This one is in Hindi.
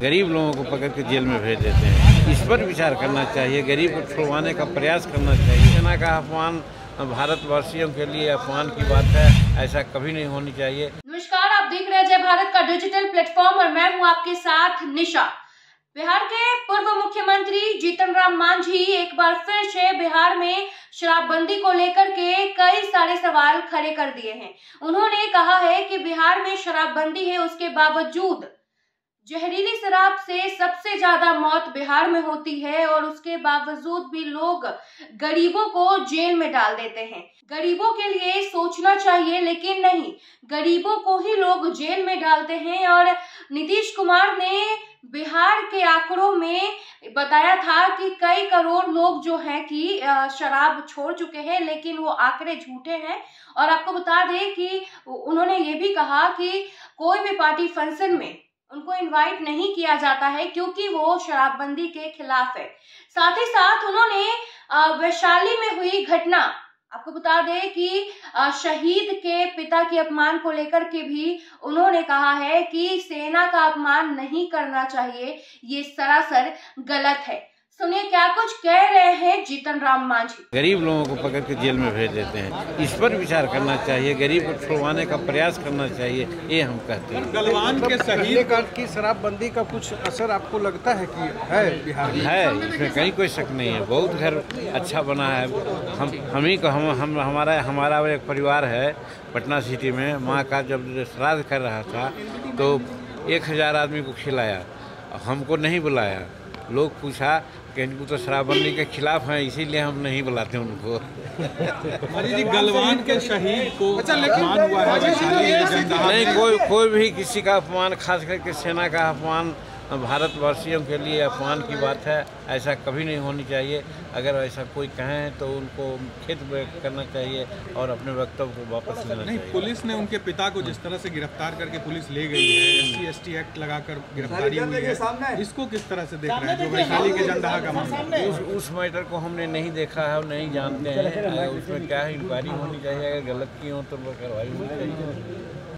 गरीब लोगों को पकड़ के जेल में भेज देते हैं। इस पर विचार करना चाहिए, गरीब को छुड़वाने का प्रयास करना चाहिए। सेना का अपमान भारतवासियों के लिए अपमान की बात है, ऐसा कभी नहीं होनी चाहिए। नमस्कार, आप देख रहे हैं जय भारत का डिजिटल प्लेटफॉर्म और मैं हूँ आपके साथ निशा। बिहार के पूर्व मुख्यमंत्री जीतन राम मांझी एक बार फिर से बिहार में शराबबंदी को लेकर के कई सारे सवाल खड़े कर दिए हैं। उन्होंने कहा है कि बिहार में शराबबंदी है, उसके बावजूद जहरीली शराब से सबसे ज़्यादा मौत बिहार में होती है और उसके बावजूद भी लोग गरीबों को जेल में डाल देते हैं। गरीबों के लिए सोचना चाहिए, लेकिन नहीं। गरीबों को ही लोग जेल में डालते हैं और नीतीश कुमार ने बिहार के आंकड़ों में बताया था कि कई करोड़ लोग जो हैं कि शराब छोड़ चुके हैं, लेकिन वो आंकड़े झूठे हैं। और आपको बता दें कि उन्होंने ये भी कहा कि कोई भी पार्टी फ़ंक्शन में उनको इनवाइट नहीं किया जाता है क्योंकि वो शराबबंदी के खिलाफ है। साथ ही साथ उन्होंने वैशाली में हुई घटना। आपको बता दें कि शहीद के पिता के अपमान को लेकर के भी उन्होंने कहा है कि सेना का अपमान नहीं करना चाहिए, ये सरासर गलत है। सुनिए जीतन राम मांझी। गरीब लोगों को पकड़ के जेल में भेज देते हैं। इस पर विचार करना चाहिए गरीब को छुड़वाने का प्रयास करना चाहिए ये हम कहते हैं। गलवान के शहीद की शराबबंदी का कुछ असर आपको लगता है कि है बिहार में? है इसमें कहीं कोई शक नहीं है। बहुत घर अच्छा बना है। हम हम ही को हम, हम हमारा हमारा एक परिवार है पटना सिटी में। माँ का जब श्राद्ध कर रहा था तो एक हज़ार आदमी को खिलाया। हमको नहीं बुलाया। लोग पूछा कि इनको तो शराबबंदी के खिलाफ हैं इसीलिए हम नहीं बुलाते उनको। जी गलवान के शहीद को अच्छा अपमान हुआ है नहीं कोई कोई भी किसी का अपमान खास करके सेना का अपमान भारतवासियों के लिए अपमान की बात है ऐसा कभी नहीं होनी चाहिए। अगर ऐसा कोई कहें तो उनको खेत करना चाहिए और अपने वक्तव्य को वापस लेना नहीं चाहिए। पुलिस ने उनके पिता को जिस तरह से गिरफ़्तार करके पुलिस ले गई है S C S T act लगाकर गिरफ्तारी हुई है इसको किस तरह से देख रहे हैं? जो वैशाली के जनदहा का मामला। उस उस मैटर को हमने नहीं देखा है और नहीं जानते हैं। उसमें क्या इंक्वायरी होनी चाहिए अगर गलत की हो तो कार्रवाई होनी चाहिए।